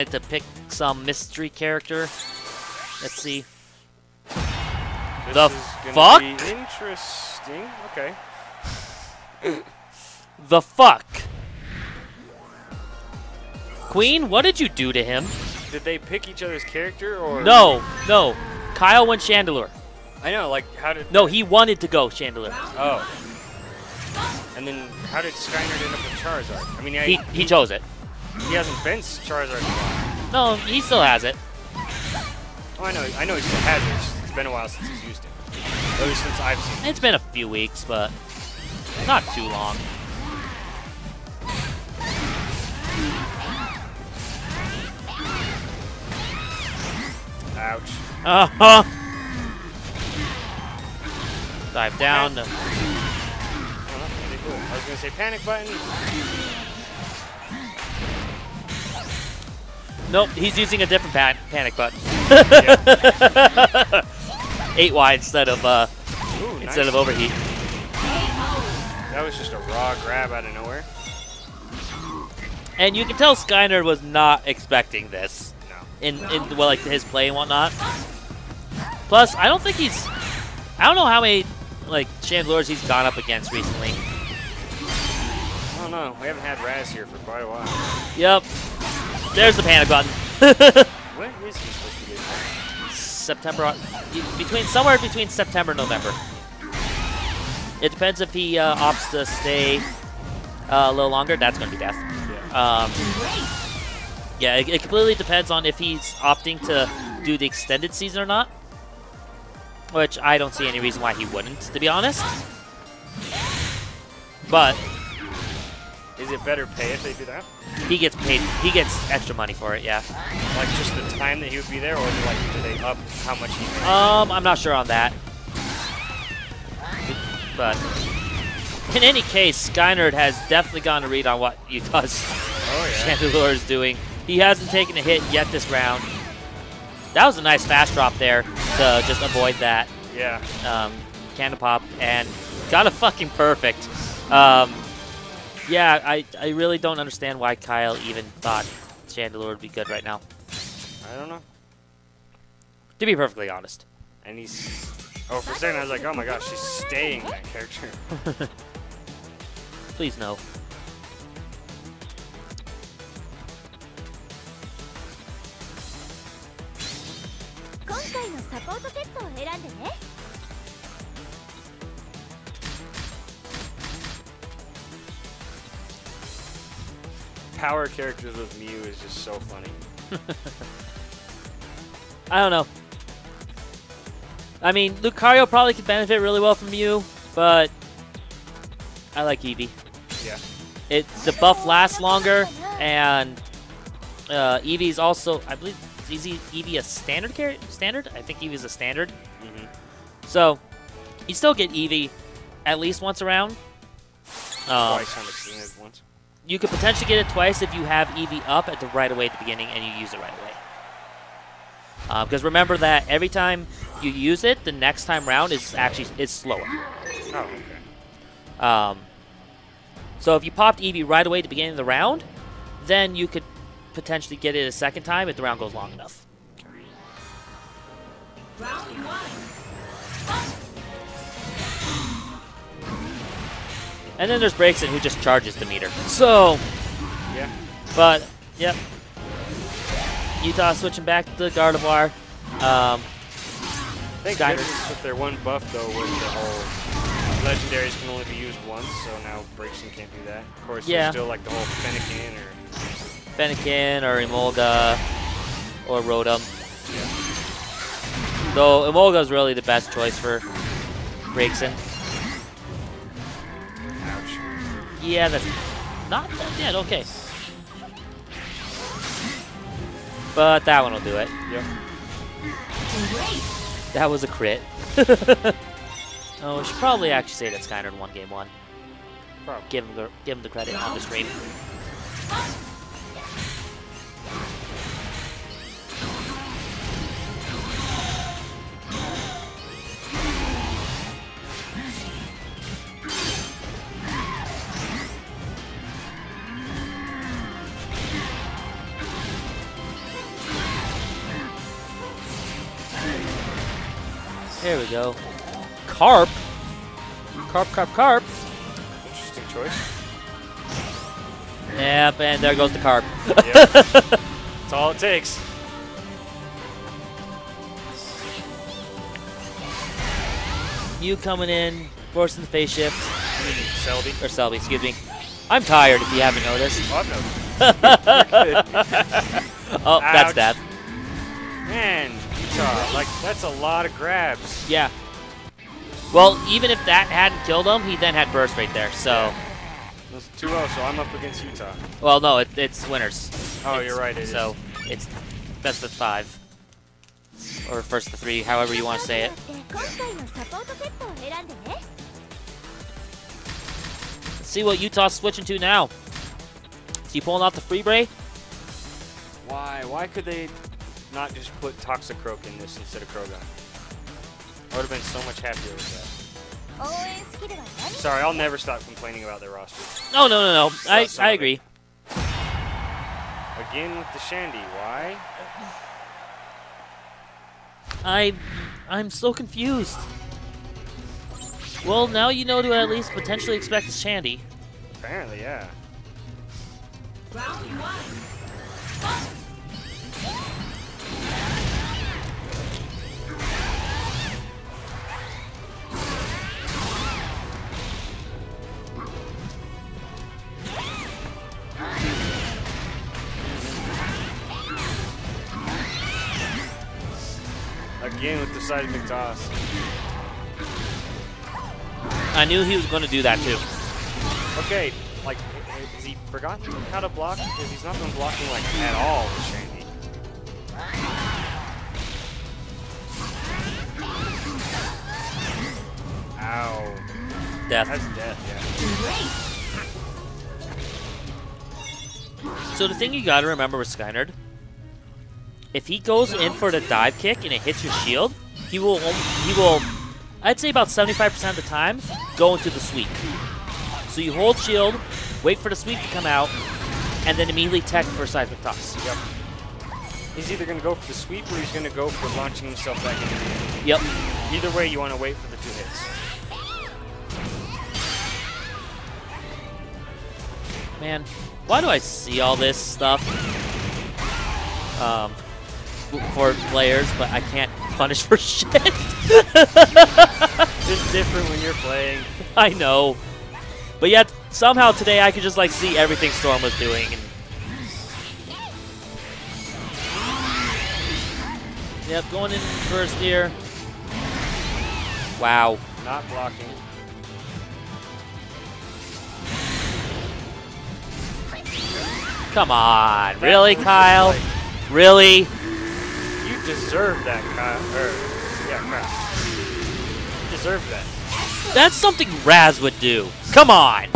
to pick some mystery character. Let's see. This The fuck? Interesting. Okay. The fuck? Queen, what did you do to him? Did they pick each other's character or No, no. Kyle went Chandelure. I know. Like, how did? No, he wanted to go Chandelure. Oh. And then how did Skynerd end up with Charizard? I mean, He, he, he chose it. He hasn't been Charizard in a. No, he still has it. Oh, I know. I know he still has it. It's been a while since he's used it. At least since I've seen it. It's been a few weeks, but not too long. Ouch. Uh huh. Dive down. Oh. I was gonna say panic button. Nope, he's using a different pan panic button. 8Y instead of uh, Ooh, instead nice. of overheat. That was just a raw grab out of nowhere. And you can tell Skynerd was not expecting this No. in in well like his play and whatnot. Plus, I don't think he's I don't know how many like Chandelures he's gone up against recently. I don't know. We haven't had Raz here for quite a while. Yep. There's the panic button. What is he supposed to do? September between somewhere between September and November. It depends if he uh, opts to stay uh, a little longer. That's going to be death. Yeah. Um, yeah, it, it completely depends on if he's opting to do the extended season or not. Which I don't see any reason why he wouldn't, to be honest. But Is it better pay if they do that? he gets paid. He gets extra money for it. Yeah. Like just the time that he would be there, or like do they up how much he makes? Um, I'm not sure on that. But in any case, Skynerd has definitely gotten a read on what Utah's oh yeah. Chandelure is doing. He hasn't taken a hit yet this round. That was a nice fast drop there to just avoid that Yeah. um, cannon pop and got a fucking perfect. Um, yeah, I, I really don't understand why Kyle even thought Chandelure would be good right now. I don't know. To be perfectly honest. And he's. Oh, for a second I was like, oh my gosh, she's staying that character. Please no. Power characters with Mew is just so funny. I don't know. I mean, Lucario probably could benefit really well from you, but I like Eevee. Yeah. It the buff lasts longer, and uh, Eevee's also, I believe, is Eevee a standard character? Standard? I think Eevee's a standard. hmm So you still get Eevee at least once around. Um, Twice on the once. You could potentially get it twice if you have Eevee up at the right away at the beginning and you use it right away. Because remember that every time you use it, the next time round is actually is slower. Oh, okay. Um, so if you popped Eevee right away at the beginning of the round, then you could potentially get it a second time if the round goes long enough. And then there's Braixen who just charges the meter. So, Yeah. but, yep. Utah switching back to Gardevoir. Um, Thank Skynerd. goodness with their one buff though, with the whole legendaries can only be used once, so now Braixen can't do that. Of course, Yeah. there's still like the whole Fennekin or Fennekin or Emolga or Rotom. Though Emolga is really the best choice for Braixen. Yeah, that's not that bad. Okay. But that one will do it. Yep. That was a crit. oh, we should probably actually say that Skynerd won game one. Give him the give him the credit on the stream. There we go. Carp. Carp, carp, carp. Interesting choice. Yep, and there goes the carp. Yep. That's all it takes. you coming in, forcing the face shift. Selby. Or Celebi, excuse me. I'm tired if you haven't noticed. Oh, I've noticed. Oh, that's death. Man, like, that's a lot of grabs. Yeah. Well, even if that hadn't killed him, he then had Burst right there, so... Yeah. 2-0, so I'm up against Utah. Well, no, it, it's winners. Oh, it's, you're right, it so is. it's best of five. Or first to three, however you want to say it. Let's see what Utah's switching to now. Is he pulling out the Freebray? Why? Why could they not just put Toxicroak in this instead of Croagunk? I would have been so much happier with that. Sorry, I'll never stop complaining about their roster. No, no, no, no. I, I agree. Again with the Shandy. Why? I, I'm so confused. Well, now you know to at least potentially expect a Shandy. Apparently, yeah. Round one. Again with the seismic toss. I knew he was going to do that too. Okay, like, h- h- has he forgotten how to block? Because he's not been blocking, like, at all with Shandy. Ow. Death. That's death, yeah. So the thing you got to remember with Skynerd, if he goes in for the dive kick and it hits your shield, he will he will, I'd say about 75% of the time, go into the sweep. So you hold shield, wait for the sweep to come out, and then immediately tech for seismic toss. Yep. He's either going to go for the sweep or he's going to go for launching himself back into the enemy. Yep. Either way, you want to wait for the two hits. Man, why do I see all this stuff um, for players, but I can't punish for shit? It's different when you're playing. I know. But yet, somehow today I could just like see everything Storm was doing. And yep, going in first here. Wow. Not blocking. Come on. That Really, Kyle? like- Really? Deserve that, Kyle. Or, yeah, Kyle. Deserve that. That's something Raz would do. Come on.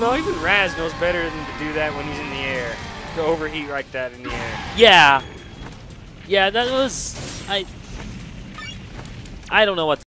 No, even Raz knows better than to do that when he's in the air. To overheat like that in the air. Yeah. Yeah, that was I I don't know what